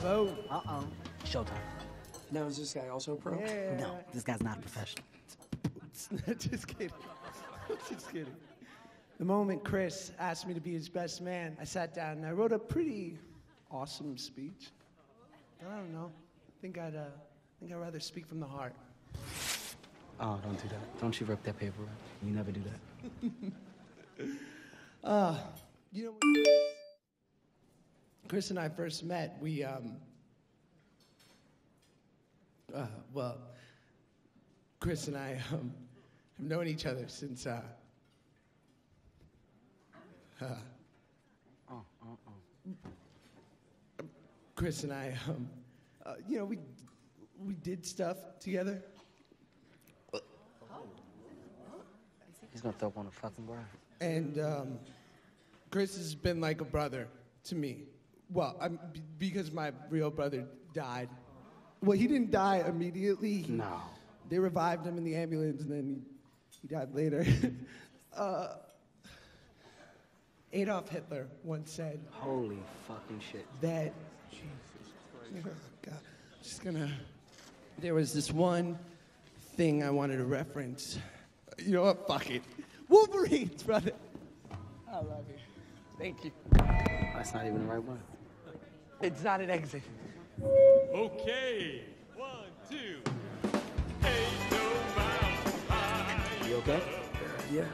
Hello. Uh-oh. Showtime. Now, is this guy also a pro? Yeah. No, this guy's not a professional. Just kidding. Just kidding. The moment Chris asked me to be his best man, I sat down and I wrote a pretty awesome speech. I don't know. I think I'd, uh, I think I'd rather speak from the heart. Oh, don't do that. Don't you rip that paper up. You never do that. Uh, you know, when Chris and I first met, we, um, uh, well, Chris and I um, have known each other since, uh, uh, Oh, oh, oh. Chris and I, um, uh, you know, we, we did stuff together. He's gonna throw up on the fucking ground. And um, Chris has been like a brother to me. Well, I'm, because my real brother died. Well, he didn't die immediately. He- No. They revived him in the ambulance, and then he, he died later. uh, Adolf Hitler once said Holy fucking shit. that. Jesus Oh, God, I'm just gonna. There was this one thing I wanted to reference. You know what? Fuck it. Wolverines, brother. I love you. Thank you. That's not even the right one. It's not an exit. Okay, one, two. Ain't no mountain high You okay? Yeah.